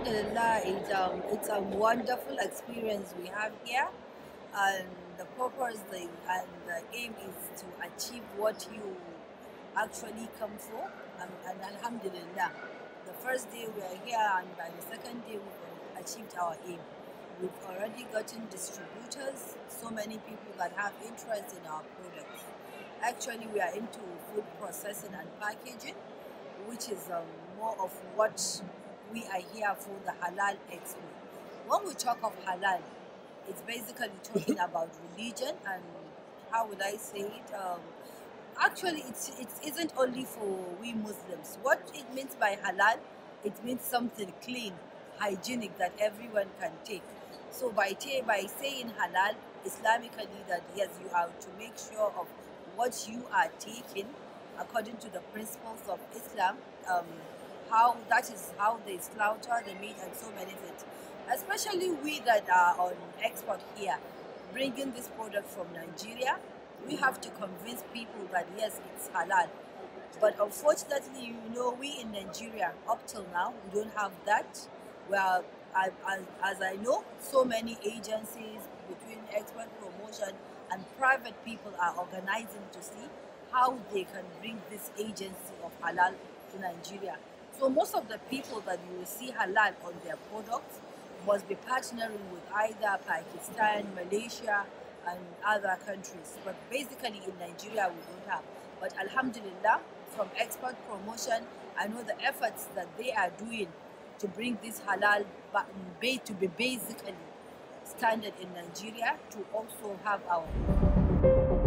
Alhamdulillah, it's, um, it's a wonderful experience we have here. And the purpose the, and the aim is to achieve what you actually come for. And, and Alhamdulillah, the first day we are here, and by the second day, we've achieved our aim. We've already gotten distributors, so many people that have interest in our products. Actually, we are into food processing and packaging, which is um, more of what we are here for the Halal Expo. When we talk of Halal, it's basically talking about religion and how would I say it? Um, actually, it's, it isn't only for we Muslims. What it means by Halal, it means something clean, hygienic that everyone can take. So by, by saying Halal, Islamically, that yes, you have to make sure of what you are taking according to the principles of Islam. Um, how that is how they slaughter the meat and so many things. Especially we that are on export here, bringing this product from Nigeria, we have to convince people that yes, it's halal. But unfortunately, you know, we in Nigeria, up till now, we don't have that. Well, as, as I know, so many agencies between export promotion and private people are organizing to see how they can bring this agency of halal to Nigeria. So most of the people that you will see halal on their products must be partnering with either Pakistan, Malaysia, and other countries. But basically in Nigeria we don't have. But Alhamdulillah, from export promotion, I know the efforts that they are doing to bring this halal to be basically standard in Nigeria to also have our